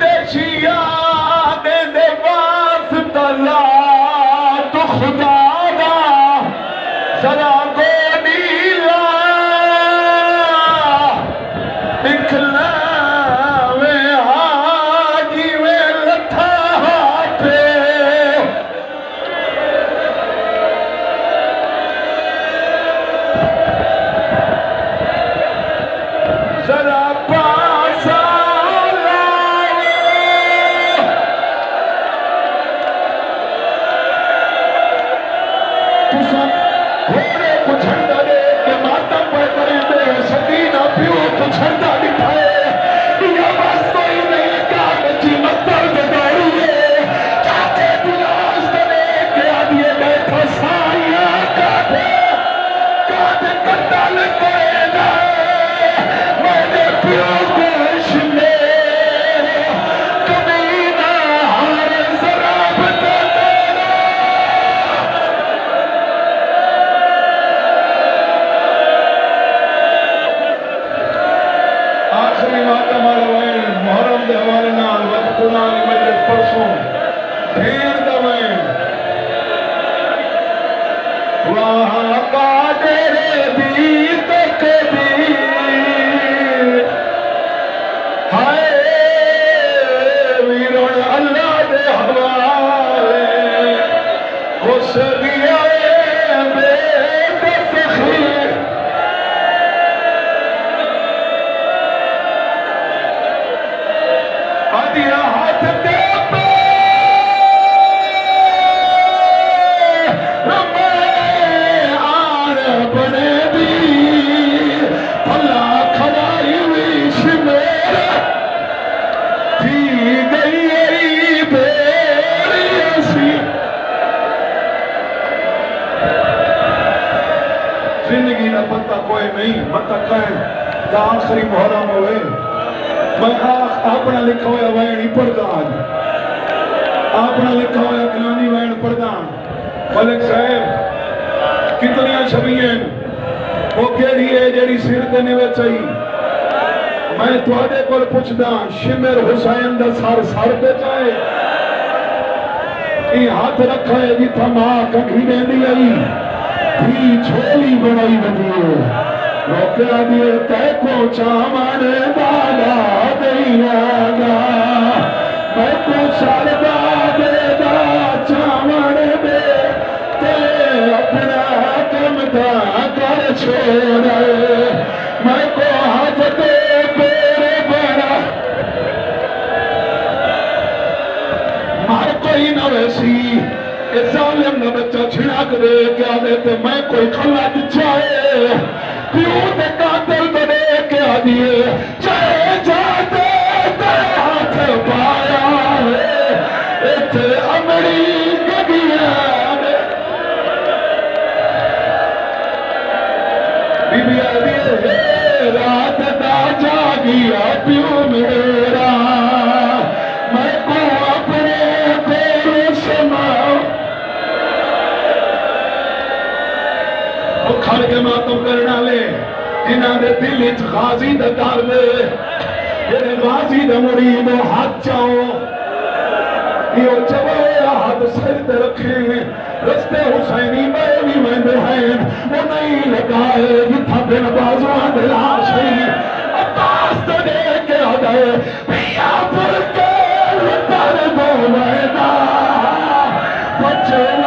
دیشیا دے دے واسطہ لا تسان گھوڑے کو جھنڈا دے کے ماتم پہ کریں دے سکینہ پیو کو جھنڈا دکھائے دے حوالے نال وقت قرآن مجلس پرسوں پھیر دا میں وہاں کا قادر دی تک ہائے زندگی نہ پتہ کوئی نہیں مطا کہیں کہ آخری محرم ہوئے۔ میں آخ، اپنا لکھا ہویا وین ہی پڑھتا آج۔ اپنا لکھا ہویا کلانی وین پڑھتا ملک صاحب، کتنی شبیین وہ کیڑی ہے جیڑی سر تے نوے چاہی میں تو آدھے کول پوچھدا شمر حسین دا سار سار تے چاہے؟ یہ ہاتھ رکھا ہے جتھا ماں ککھی دیں آئی؟ تھی چھولی بڑائی بدیے روکیا دیے تے کو چامان بالا دیا گا میں کو سال بادے دا چامان دے تے اپنا ظالم نہ بچا چھڑا کرے کیا دے تے میں کوئی کھلا چھائے کیوں تے قاتل بنے کیا دیے چاہے جاتے تے ہاتھ پایا اے ایتھے امڑی گدیا بی بی آئی بی رات دا جاگیا پیو میرا وہ کھڑ کے ماتم کرنا لے جنہاں دے دل اچ غازی دا دار دے جنہیں غازی دا مرید ہاتھ چاہو یہ چوائے ہاتھ سر تے رکھے رستے حسینی میں بھی میں دے ہیں۔ وہ نہیں لگائے جتھا بن بازوان دے لاش ہیں۔ عباس تو دے کے آدھے پیا پر کے لٹر دو ویدہ بچوا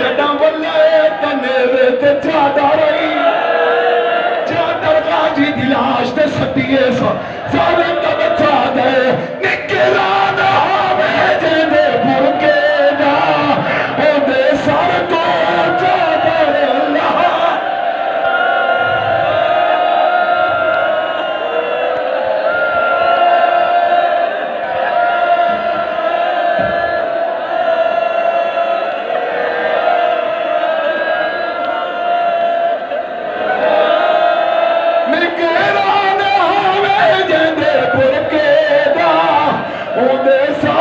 کھڑے ہیں جڈا ولے تنیرے تے چادر رہی چادر غازی دی لاش تے سٹیے onde essa